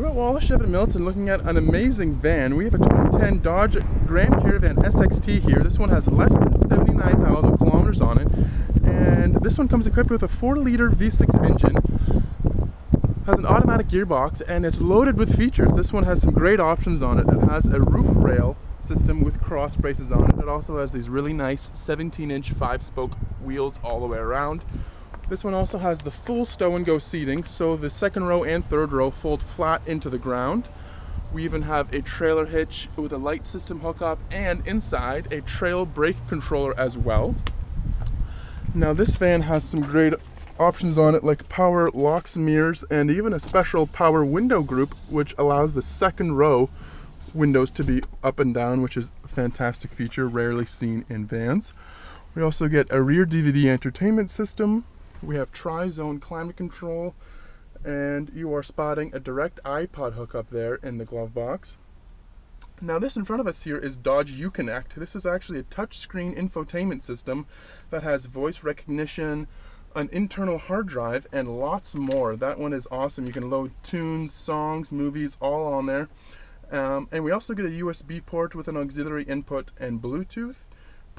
We're at Wallace Chevy Milton looking at an amazing van. We have a 2010 Dodge Grand Caravan SXT here. This one has less than 79,000 kilometers on it. And this one comes equipped with a 4 liter V6 engine, has an automatic gearbox, and it's loaded with features. This one has some great options on it. It has a roof rail system with cross braces on it. It also has these really nice 17 inch 5 spoke wheels all the way around. This one also has the full stow and go seating, so the second row and third row fold flat into the ground. We even have a trailer hitch with a light system hookup and inside a trail brake controller as well. Now this van has some great options on it like power locks mirrors and even a special power window group which allows the second row windows to be up and down which is a fantastic feature rarely seen in vans. We also get a rear DVD entertainment system we have tri-zone climate control and you are spotting a direct iPod hookup there in the glove box. Now this in front of us here is Dodge Uconnect. This is actually a touchscreen infotainment system that has voice recognition, an internal hard drive, and lots more. That one is awesome. You can load tunes, songs, movies, all on there. Um, and we also get a USB port with an auxiliary input and Bluetooth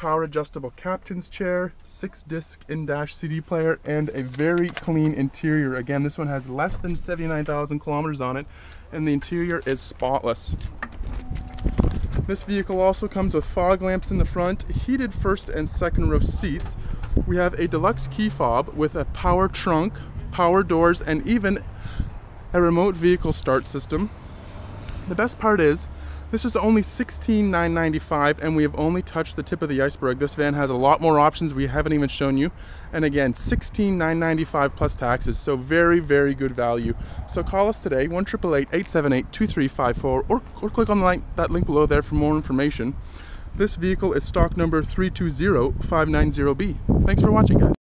power adjustable captain's chair, six disc in-dash CD player, and a very clean interior. Again, this one has less than 79,000 kilometers on it, and the interior is spotless. This vehicle also comes with fog lamps in the front, heated first and second row seats. We have a deluxe key fob with a power trunk, power doors, and even a remote vehicle start system. The best part is this is only 16,995 and we have only touched the tip of the iceberg. This van has a lot more options we haven't even shown you. And again, 16,995 plus taxes, so very, very good value. So call us today, 1 2354 or, or click on link, that link below there for more information. This vehicle is stock number 320590B. Thanks for watching, guys.